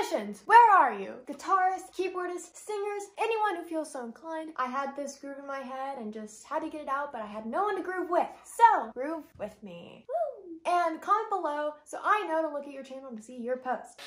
Musicians, where are you? Guitarists, keyboardists, singers, anyone who feels so inclined. I had this groove in my head and just had to get it out, but I had no one to groove with. So, groove with me. Woo! And comment below so I know to look at your channel to see your post.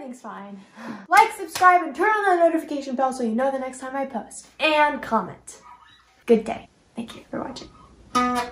Everything's fine. Like, subscribe, and turn on the notification bell so you know the next time I post. And comment. Good day. Thank you for watching.